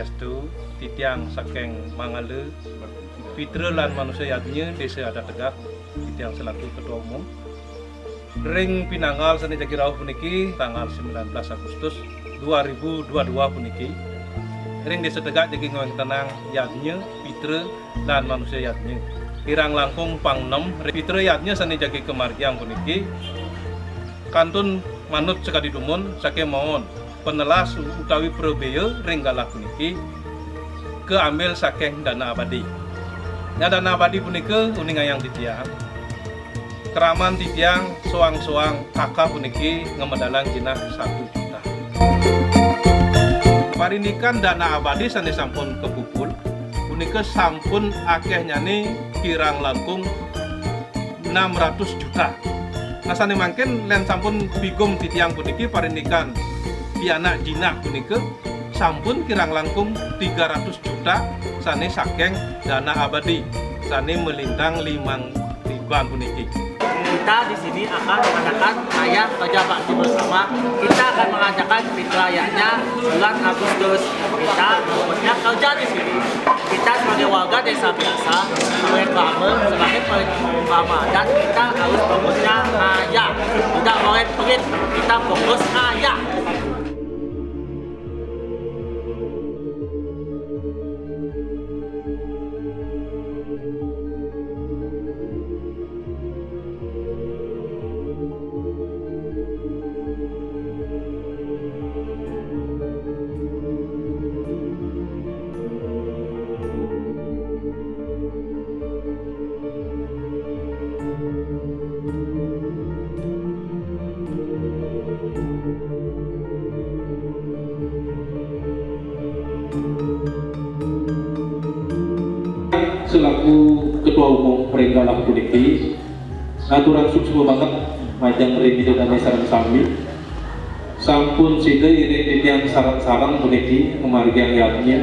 Swastiastu, titiang saking Mangale, Fitra lan manusia yatnya desa ada tegak, titiang selaku ketua umum. Ring pinanggal seni jagi rauh puniki tanggal 19 Agustus 2022 puniki. Ring desa tegak jagi ngawang tenang yatnya, Fitra lan manusia yatnya. Irang langkung pang 6, Fitra yatnya seni jagi kemargiang puniki. Kantun manut sekali dumun saking mohon penelas utawi probeo ringgalah puniki keambil saking dana abadi. Ya dana abadi punika uninga yang ditiang. Keraman titiang soang-soang kakak puniki ngemedalang jinah satu juta. Parinikan dana abadi sandi sampun kebupul punika sampun akeh nyani kirang langkung 600 juta. Nah sani mangken len sampun bigum titiang puniki parinikan piana jinak punika sampun kirang langkung 300 juta sane saking dana abadi sane melintang limang ribuan puniki. Kita di sini akan mengadakan saya kerja bakti bersama. Kita akan mengadakan fitrayanya bulan Agustus. Kita punya kerja di sini. Kita sebagai warga desa biasa sebagai kamer sebagai pertama dan kita harus fokusnya ayah tidak boleh pelit kita fokus ayah umum Perenggalah Puniki aturan sukses banget majang itu dan sarang sami sampun sida iring yang sarang-sarang puniki kemargian yatnya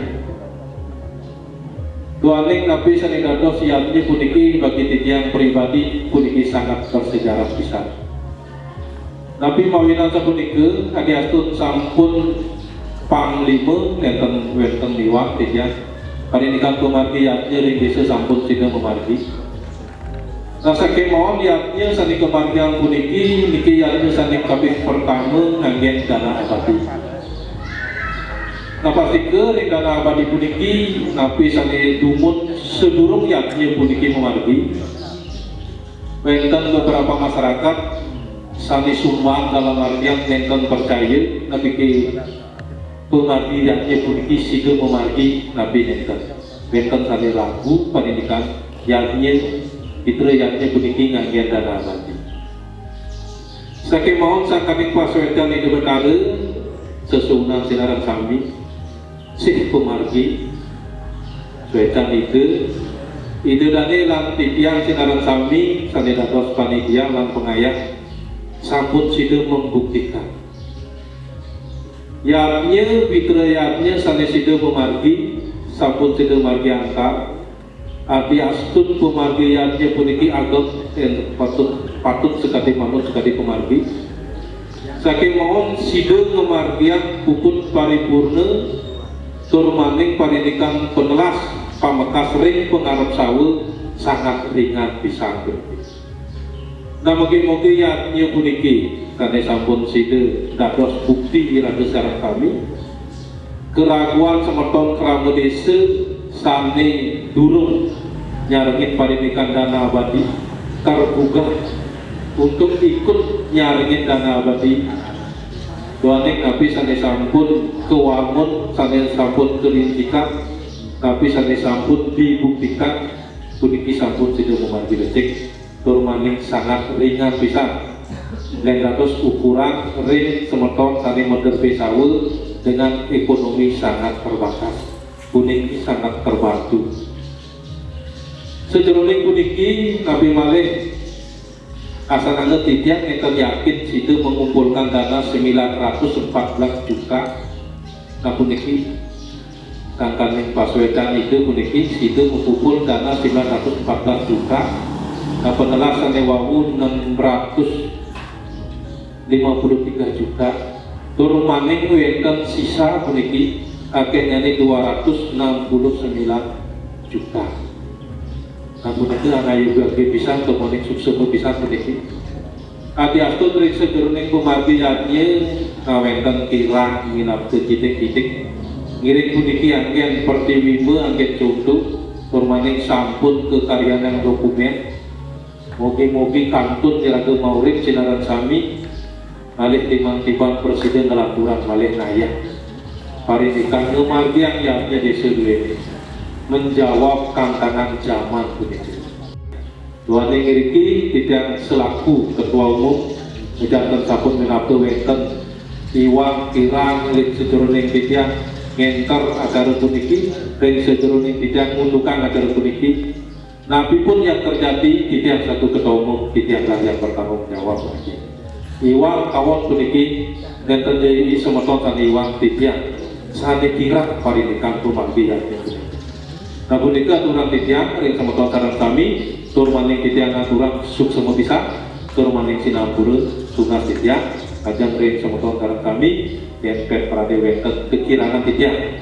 Tuaning nabi sani dados yatnya puniki bagi titiang pribadi puniki sangat bersejarah besar. Nabi mawinan sapunika adiastun sampun panglima enten wenten liwat titiang Parinikan kumargi yatnya ring desa sampun sida memargi. Nasa kemauan yatnya sani kemargian puniki niki yatnya sani kabeh pertama nganggen dana abadi. Napa ke ring dana abadi puniki napi sani dumut sedurung yatnya puniki memargi. Wenten beberapa masyarakat sani sumbang dalam artian nenten percaya napi ke pemargi yang puniki siga memargi nabi nenten nenten sani lagu pendidikan yaknya itu yaknya puniki nganggian dana abadi saking mohon sang kami kuasa itu berkala sesunan sinaran sami sih pemargi suetan itu itu dani lan titiang sinaran sami sani dados panitia lan pengayah sampun sido membuktikan. Yaknya fitrayatnya sanes sido pemargi sampun sido margi angka Adi astun pemargiannya puniki agak yang patut patut sekali manut sekali pemargi. Saking mohon sido pemargian puput paripurna tur maning parindikan penelas pamekas ring pengarap sawu sangat ringan bisa Nah mungkin-mungkin yaknya puniki karena sampun side dados bukti sareng kami keraguan semeton keramu desa sane durung nyarengin parinikan dana abadi tergugah untuk ikut nyarengin dana abadi. Tuaning tapi sane sampun kewangun sane sampun kelincikan tapi sane sampun dibuktikan. Puniki sampun tidak memanti lecek turmaning sangat ringan bisa. Dan dados ukuran ring semeton sani model pesawul dengan ekonomi sangat terbatas puniki sangat terbantu. Sejroning puniki Nabi Malih asalnya tidak yang yakin situ mengumpulkan dana 914 juta. Nah puniki kangkaning paswedan itu puniki situ mengumpul dana 914 juta. Nah penelasan wawu 653 juta. Turun maning wenten sisa puniki akhirnya ini 269 juta. Namun itu anak lagi bisa kemudian sukses bisa sedikit Adi astun rik segeruning kumati yatnya ngawengkan kirang nginap ke titik-titik ngiring puniki anggen pertiwime anggen contoh turmaning sampun ke karyanan dokumen. Mogi-mogi kantun diraga maurib sinaran sami alih timang timbang presiden ngelaturan malih naya Parinikan ngemargi yang yatnya desa ini menjawab kankanan zaman begitu Tuhan ngiriki tidak selaku ketua umum Ujantan sabun menabdo wenten Iwang kirang lik sejuruning tidak ngenter agar puniki dan sejuruning tidak ngundukan agar puniki Nabi pun yang terjadi tidak satu ketua umum tidak yang bertanggung jawab. Lagi. Iwang kawan puniki dan terjadi semeton dan iwang tidak saat dikira parinikan rumah dia. Nah punika aturan titiang ring semeton saran kami tur maning titiang aturan suk semua bisa tur maning sinapura sungas titiang ajang ring semeton saran kami yang pet pradewe kekirangan titiang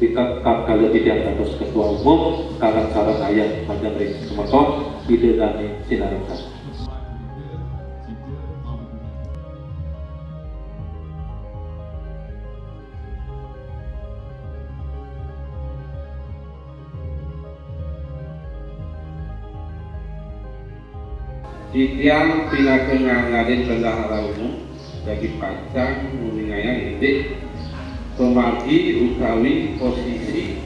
kita tak kalau tidak terus ketua umum karena saran ayat panjang ring semeton ide dani sinarita di tiang pinaken ngadin bendahara umum bagi pacang muningaya indik pemagi utawi posisi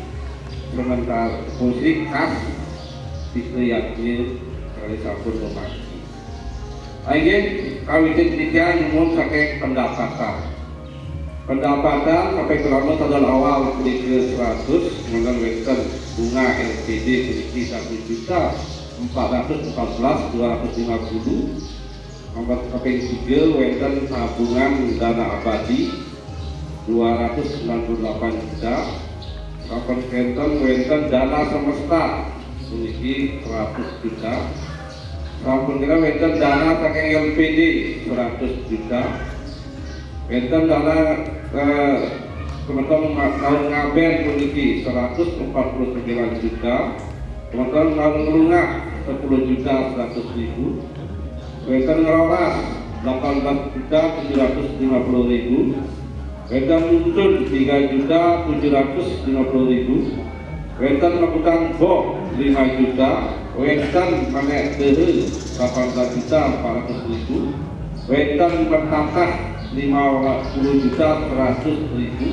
sementara posisi khas di kelihatan kali sabun pemagi Agen kawitin tiga umum pakai pendapatan. Pendapatan sampai kelama tanggal awal ke 100 mengenai bunga LPD sedikit 1 juta 414 250 nomor KPI 3 wenten tabungan dana abadi 298 juta. Kapan kenton wenten dana semesta memiliki 100 juta. Kapan kira wenten dana pakai LPD 100 juta. Wenten dana eh, teman-teman tahun ngaben memiliki 149 juta. Teman-teman tahun ngelungah 10 juta 100 ribu. Wenten ngeroras 18 juta 750 ribu. Wetan muncul 3 juta 750 ribu. Wetan lakukan bo 5 juta. Wetan manek tehe 18 juta 400 ribu. Wetan bertambah 50 juta 100 ribu.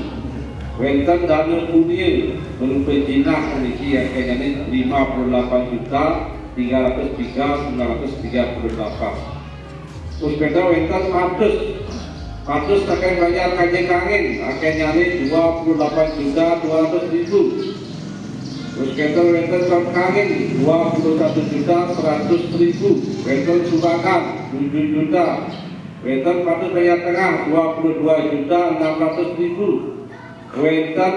Wetan dana kuliah berupa jinah memiliki yang kayaknya 58 juta 303 938 Puspeda Wetan matus Matus akan bayar kaji kangin akhirnya ini 28 juta 200 ribu. Rental son kangin 21 juta 100 ribu. Rental subakan 7 juta. Rental patus bayar tengah 22 juta 600 ribu. Rental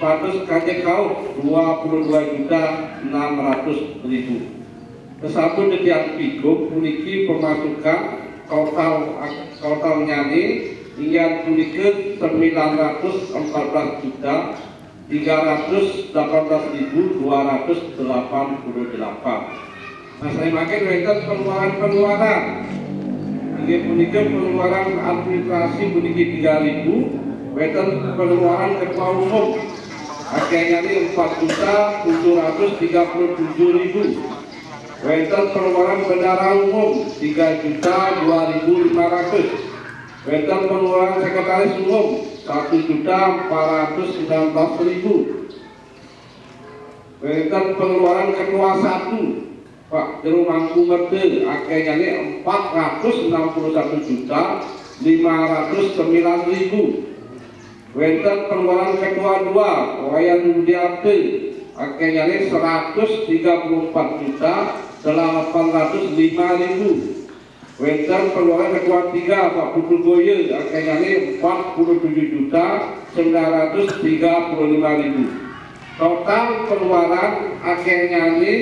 patus kaji kau 22 juta 600 ribu Kesatu di tiang pigo memiliki pemasukan total total nyanyi hingga tulikan 914 juta 318.288 nah saya makin mereka pengeluaran-pengeluaran. Hingga punika pengeluaran administrasi puniki 3000 wetan pengeluaran ketua umum. Akhirnya ini 4 juta 737 ribu Wenten pengeluaran bendara umum 3 juta 2.500 Wenten pengeluaran sekretaris umum 1 juta 419 ribu. Pengeluaran ketua 1 Pak Jeru Mangku Ngerde akhirnya ini 461 juta 509 ribu. Wenten pengeluaran ketua 2 Wayan Nudiate akhirnya ini 134 juta 805 ribu. Wenter pengeluaran ketua 3 Pak Putu Goye akhirnya ini 47 juta 935 ribu. Total pengeluaran akhirnya ini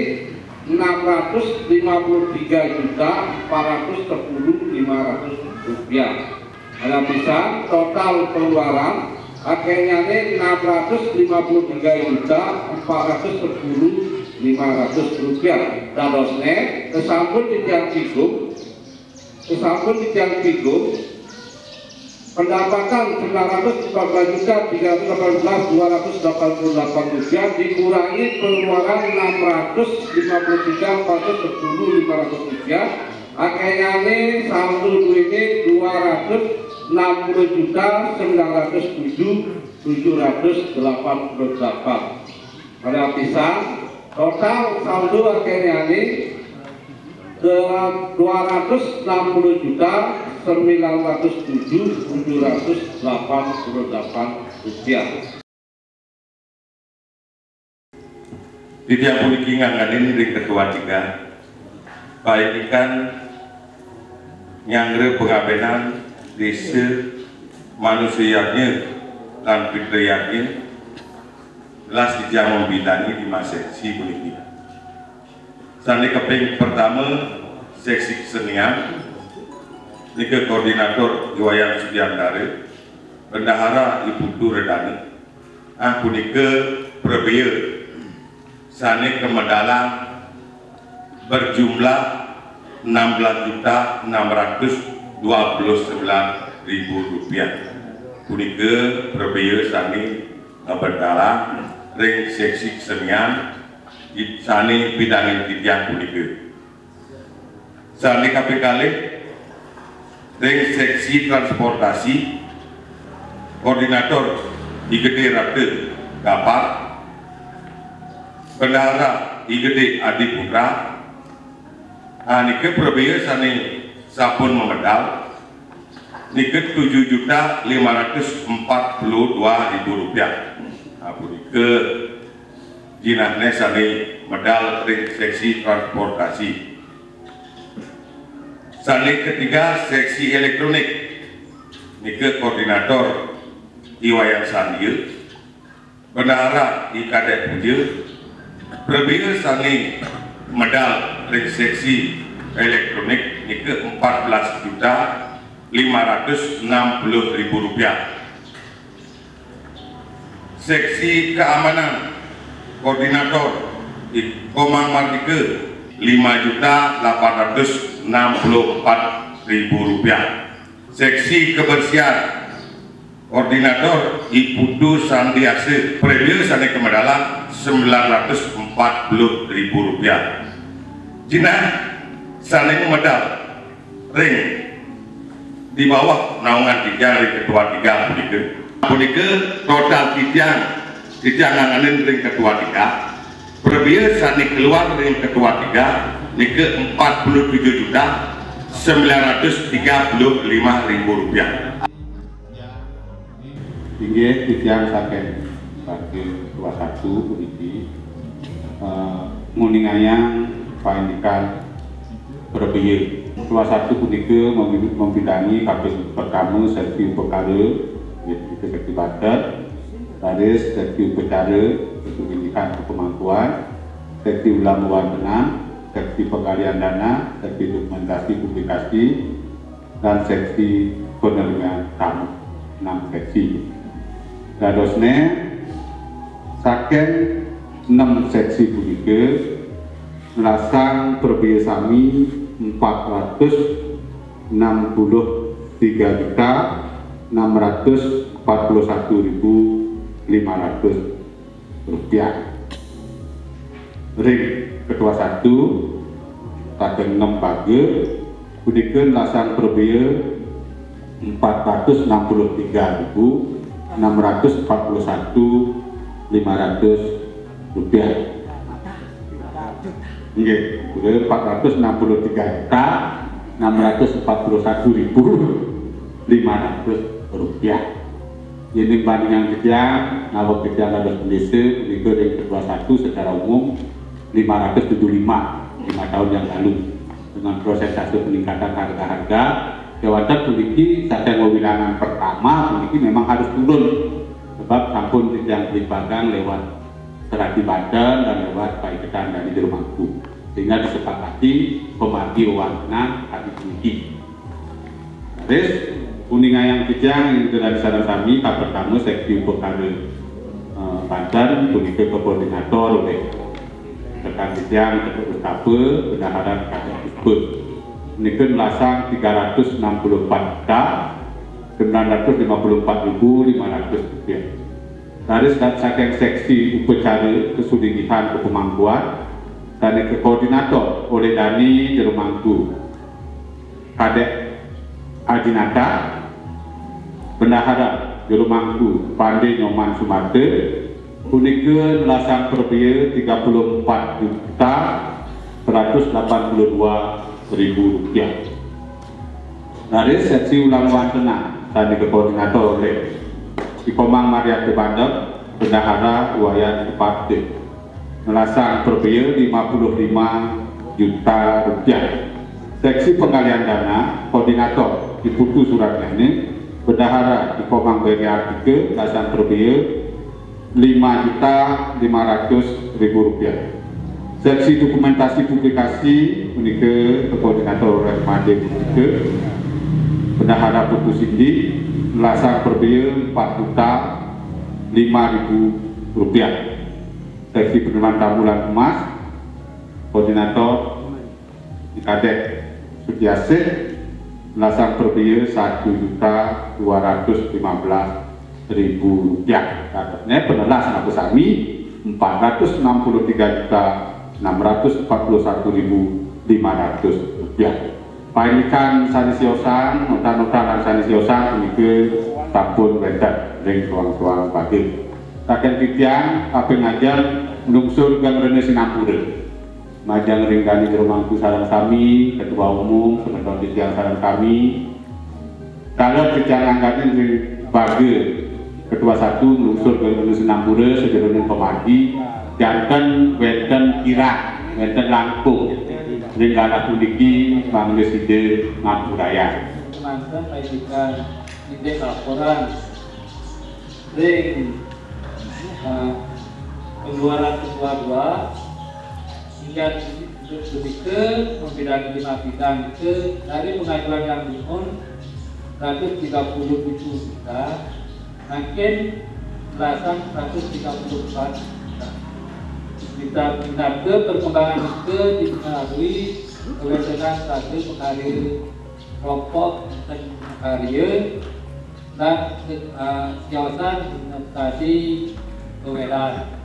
653 juta 410 500 rupiah. Ada bisa total pengeluaran akhirnya ini 653 juta 410 500 rupiah dadosnya kesampun di tiang pigung kesampun di tiang pigung pendapatan 914 juta 318 288 rupiah dikurangi pengeluaran 653 410 500 rupiah akhirnya saldo ini 260 juta 907 788 pada pisah total saldo akhirnya ini 260 juta 907 788 rupiah. Tiap puniki ngangganin di ketua tiga baik ikan nyangre pengabenan desa manusianya dan fitrianya las dijang membidangi di seksi puniki Sani keping pertama seksi kesenian. Nika koordinator Iwayan Sudiantara Bendahara Ibu Tu Redani. Aku nika Prebia Sani kemedala berjumlah 16 juta 629 ribu rupiah. Kunika Prebia Sani Bendahara Ring seksi kesenian sani bidangin titiang punika. Sani KPKL ring seksi transportasi koordinator IGD Rate Gapar bendahara IGD Adi Putra Nike Probaya sani sampun memedal Nike 7 juta 542 ribu rupiah Nike jinaknya sani medal seksi transportasi. Sani ketiga seksi elektronik. Nike koordinator Iwayan Sandir bendahara IKD Puja berbeda sani medal seksi elektronik nike 14 juta 560 ribu rupiah seksi keamanan. Koordinator Komang Martike 5 juta 864 ribu rupiah. Seksi kebersihan. Koordinator Iputu Sandiase Premier Sani Kemedala 940 ribu rupiah. Cina Sani Medal. Ring di bawah naungan tiga ring ketua tiga Budike Budike total tiga tidak nganganin ring ketua tiga. Berbeda sani keluar ring ketua tiga Nike 47 juta 935 ribu rupiah. Tinggi titiang saken sebagai ketua satu kuniki muningayang paindikan berbeda ketua satu kuniki membidangi kabin pertama serti perkara Bupati Banten, Baris Deputi Bedare untuk pendidikan kepemangkuan, Deputi luar, Wantenang, Deputi Pengalian Dana, Deputi Dokumentasi Publikasi, dan Seksi Penerbangan Tamu, 6 seksi. Dadosne, saken 6 seksi budike, Rasang berbeda 400 463 juta 600 41.500 rupiah ring kedua satu tanggal 6 pagi kudikan lasan perbaya 463.641 500 rupiah Nggih, okay. 463 juta 641.500 rupiah ini bandingan kejang, nawab kejang ada pendesa, Liga dari kedua satu secara umum 575 lima tahun yang lalu. Dengan proses satu peningkatan harga-harga Jawatan memiliki saja mobilangan pertama memiliki memang harus turun. Sebab sampun yang dilibatkan lewat serati badan dan lewat paiketan dari rumahku sehingga disepakati pemargi warna hati memiliki. Terus Kuningayang Kijang dari sarang kami tak pertama seksi perkara uh, Banten ke koordinator oleh rekan Kijang ketua betapa berdasarkan kata tersebut Ini melasang 364 juta 954.500 rupiah. Dari saking seksi upacara kesudigihan kepemangkuan dan ke koordinator oleh Dani Jerumangku. Kadek Adinata Bendahara Jurumangku Pandai Nyoman Sumate Punika melasang perbia 34 juta 182 ribu rupiah. Dari seksi ulang tenang tadi koordinator oleh Ikomang Maria Bandar Bendahara Wayan Parti melasang perbia 55 juta rupiah. Seksi penggalian dana koordinator diputu suratnya ini bendahara di Komang BRI 3 dasar perbia 5 juta 500 ribu rupiah. Seksi dokumentasi publikasi ini ke koordinator Rahmadi ke bendahara putus ini lasar perbia 4 juta 5 ribu rupiah. Seksi penerimaan tamulan emas koordinator di kadek Sutiase lasar perbia 1 juta 215 ribu rupiah katanya penelas nabu sami 463 juta 641 ribu 500 rupiah Pailikan sani siosan, nota-nota dan sani siosan ini tapun wedat ring suang-suang batin. Taken titian, apa ngajar nungsur gang rene sinampura. Majang ringgani rumahku saran kami, ketua umum, sementara titian saran kami. Kalau titian angkatan di bagi ketua satu nungsur gang rene sinampura, sejeronin pemadi, jantan weten kira, weten langkung, Nenggala puniki Bangdes Ide Ngapuraya. Mantan Majikan Ide laporan ring pengeluaran ketua dua hingga sedikit membidangi lima bidang itu dari pengajuan yang dimun 137 juta makin belasan 134 juta kita minat ke perkembangan itu dipengaruhi oleh dengan satu pengaruh rokok dan karya dan uh, tadi kewedan.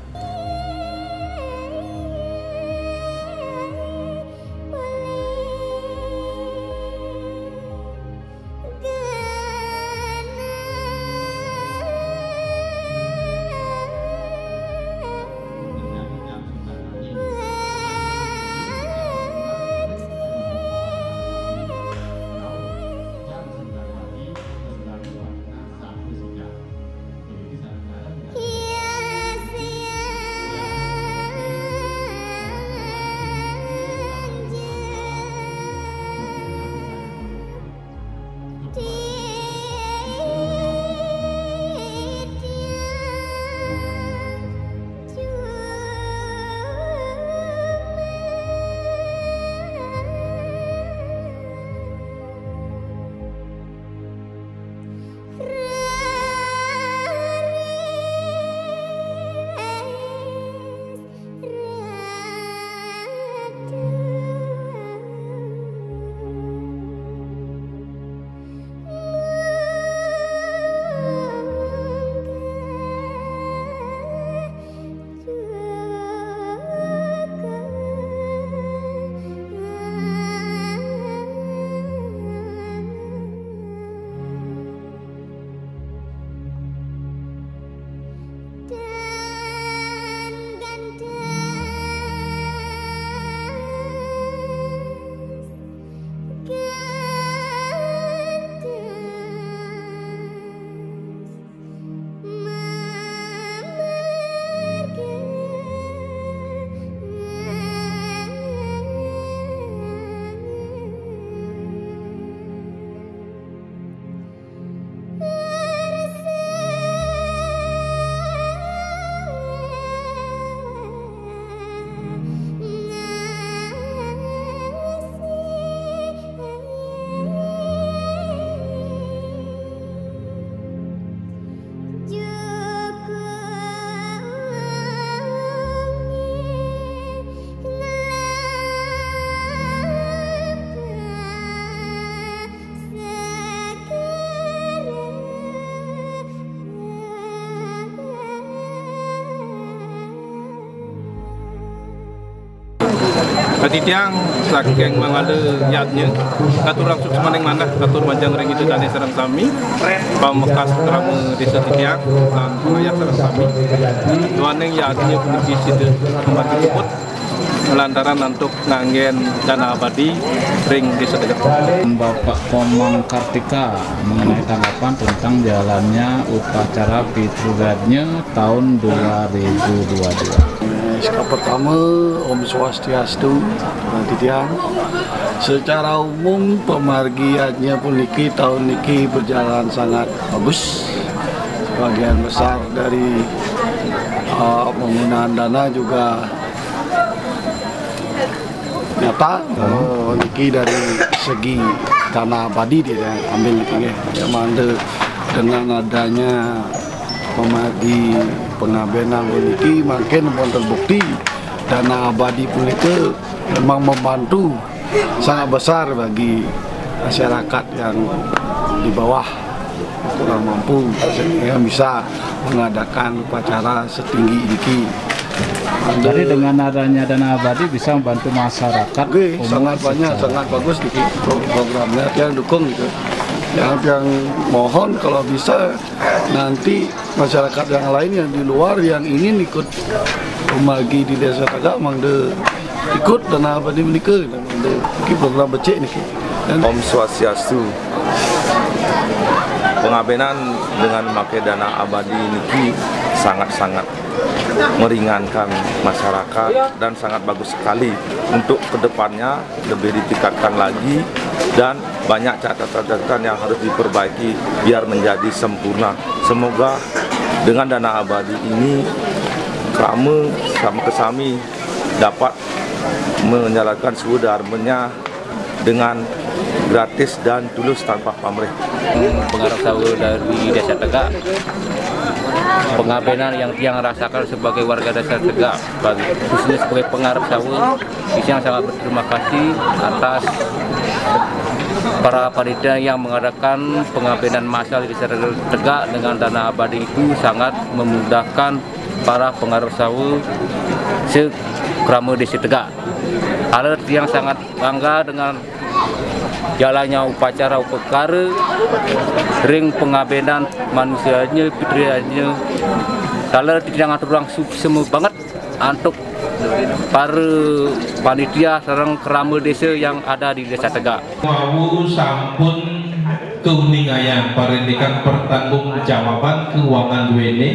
Katitiang saking mangale yatnya katur langsung semaning mana katur manjang ring itu tani serang sami. Pamekas kerama desa titiang dan pengayat serang sami. Tuaneng yatnya puniki situ. Kembali kebut lantaran untuk nganggen dana abadi ring desa tegak Bapak Komang Kartika mengenai tanggapan tentang jalannya upacara Pitrugadnya tahun 2022. Sekali pertama Om Swastiastu nanti tiang secara umum pemargiannya pun niki tahun niki berjalan sangat bagus. Sebagian besar dari uh, penggunaan dana juga nyata. Uh, niki dari segi dana abadi dia ambil niki ya. Dengan adanya pemargi pengabenan puniki makin pun terbukti dana abadi puniki memang membantu sangat besar bagi masyarakat yang di bawah kurang mampu sehingga bisa mengadakan upacara setinggi ini. Jadi dengan adanya dana abadi bisa membantu masyarakat Oke, sangat banyak, secara- sangat bagus di programnya yang dukung gitu. Yang yang mohon kalau bisa nanti masyarakat yang lain yang di luar yang ingin ikut pemagi di desa Tagak mang de ikut dana abadi menikah mang de iki program. Dan Om Swastiastu. Pengabenan dengan memakai dana abadi niki sangat-sangat meringankan masyarakat dan sangat bagus sekali. Untuk ke depannya lebih ditingkatkan lagi dan banyak catatan-catatan yang harus diperbaiki biar menjadi sempurna. Semoga dengan dana abadi ini kami sama kesami dapat menjalankan suhu dharmanya dengan gratis dan tulus tanpa pamrih. pengarap sawah dari desa Tegak pengabenan yang tiang rasakan sebagai warga desa Tegak khususnya sebagai pengarap sawah Tiang sangat berterima kasih atas para panitia yang mengadakan pengabenan massal di desa Tegak dengan dana abadi itu sangat memudahkan para pengarap sawah sekrama desa Tegak. Hal yang sangat bangga dengan jalannya upacara upekara ring pengabenan manusianya fitrianya kalau tidak ngatur orang semua banget untuk para panitia serang kerama desa yang ada di desa Tegak. Wawu sampun keuningayang parindikan pertanggungjawaban keuangan duene.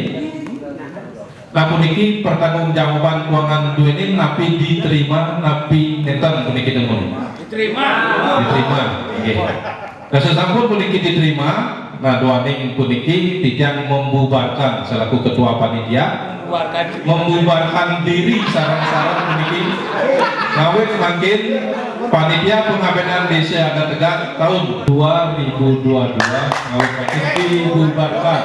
Nah puniki pertanggungjawaban keuangan duene napi diterima napi neten puniki demun. Diterima. Diterima. Nggih. Nah sesampun puniki diterima, nah doaning puniki tidak membubarkan selaku ketua panitia. Membubarkan diri. Sarang-sarang puniki ngawit makin panitia pengabenan desa adat tegak tahun 2022 ngawit makin dibubarkan